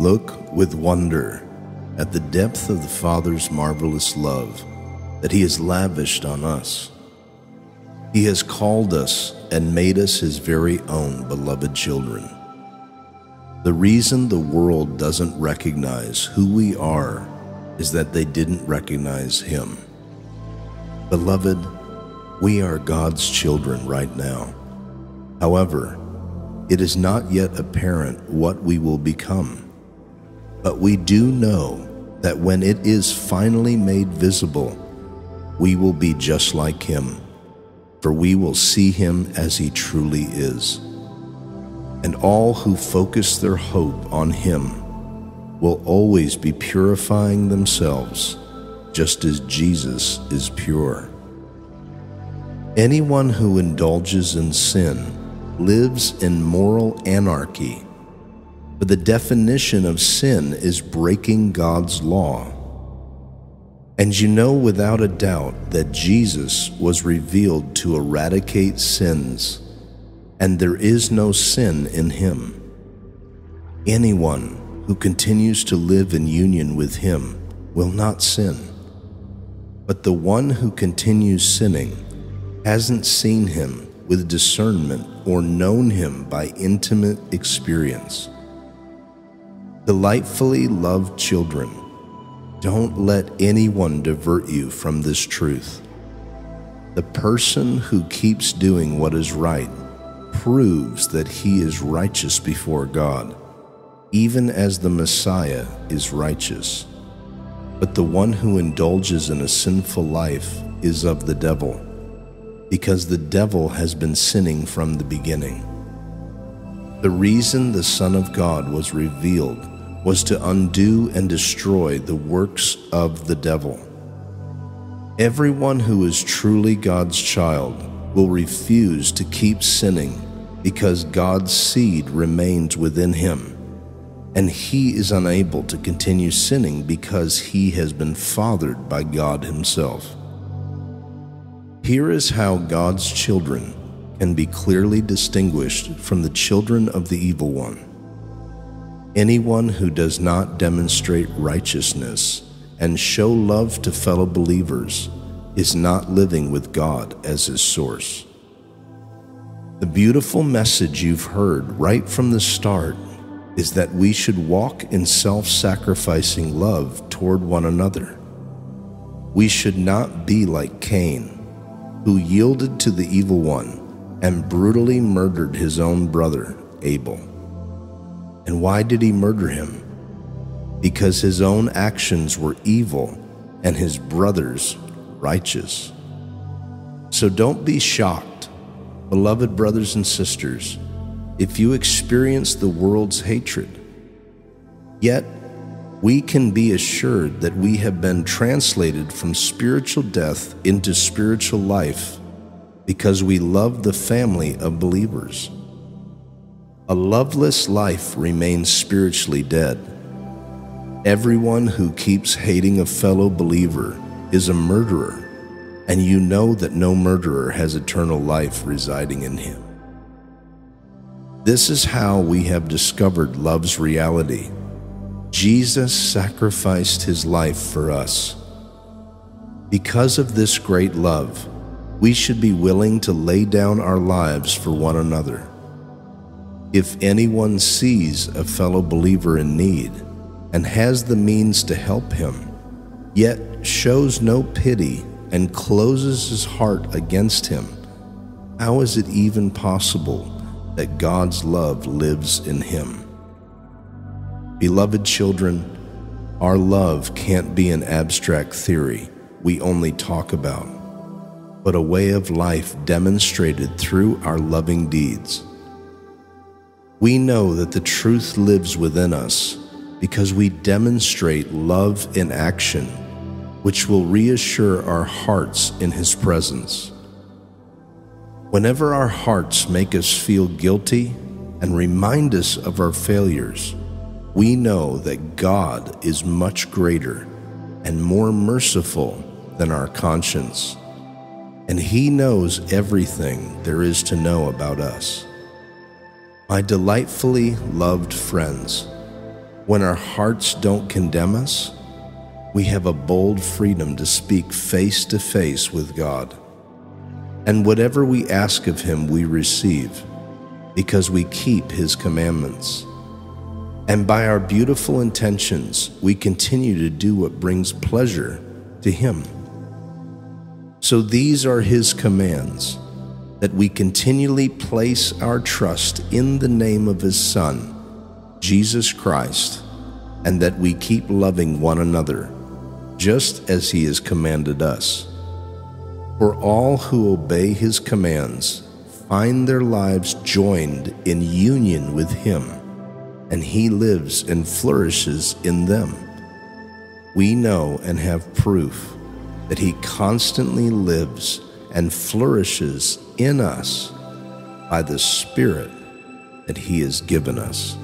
Look with wonder at the depth of the Father's marvelous love that He has lavished on us. He has called us and made us His very own beloved children. The reason the world doesn't recognize who we are is that they didn't recognize Him. Beloved, we are God's children right now. However, it is not yet apparent what we will become. But we do know that when it is finally made visible, we will be just like him, for we will see him as he truly is. And all who focus their hope on him will always be purifying themselves, just as Jesus is pure. Anyone who indulges in sin lives in moral anarchy. But the definition of sin is breaking God's law. And you know without a doubt that Jesus was revealed to eradicate sins, and there is no sin in him. Anyone who continues to live in union with him will not sin. But the one who continues sinning hasn't seen him with discernment or known him by intimate experience. Delightfully loved children, don't let anyone divert you from this truth. The person who keeps doing what is right proves that he is righteous before God, even as the Messiah is righteous. But the one who indulges in a sinful life is of the devil because the devil has been sinning from the beginning. The reason the Son of God was revealed was to undo and destroy the works of the devil. Everyone who is truly God's child will refuse to keep sinning because God's seed remains within him, and he is unable to continue sinning because he has been fathered by God himself. Here is how God's children can be clearly distinguished from the children of the evil one. Anyone who does not demonstrate righteousness and show love to fellow believers is not living with God as his source. The beautiful message you've heard right from the start is that we should walk in self sacrificing love toward one another. We should not be like Cain who yielded to the evil one and brutally murdered his own brother, Abel. And why did he murder him? Because his own actions were evil and his brother's righteous. So don't be shocked, beloved brothers and sisters, if you experience the world's hatred. Yet, we can be assured that we have been translated from spiritual death into spiritual life because we love the family of believers. A loveless life remains spiritually dead. Everyone who keeps hating a fellow believer is a murderer, and you know that no murderer has eternal life residing in him. This is how we have discovered love's reality Jesus sacrificed his life for us. Because of this great love, we should be willing to lay down our lives for one another. If anyone sees a fellow believer in need and has the means to help him, yet shows no pity and closes his heart against him, how is it even possible that God's love lives in him? Beloved children, our love can't be an abstract theory we only talk about, but a way of life demonstrated through our loving deeds. We know that the truth lives within us because we demonstrate love in action, which will reassure our hearts in His presence. Whenever our hearts make us feel guilty and remind us of our failures, we know that God is much greater and more merciful than our conscience, and He knows everything there is to know about us. My delightfully loved friends, When our hearts don't condemn us, we have a bold freedom to speak face to face with God. And whatever we ask of Him, we receive, because we keep His commandments. And by our beautiful intentions, we continue to do what brings pleasure to Him. So these are His commands that we continually place our trust in the name of His Son, Jesus Christ, and that we keep loving one another, just as He has commanded us. For all who obey His commands find their lives joined in union with Him and He lives and flourishes in them. We know and have proof that He constantly lives and flourishes in us by the Spirit that He has given us.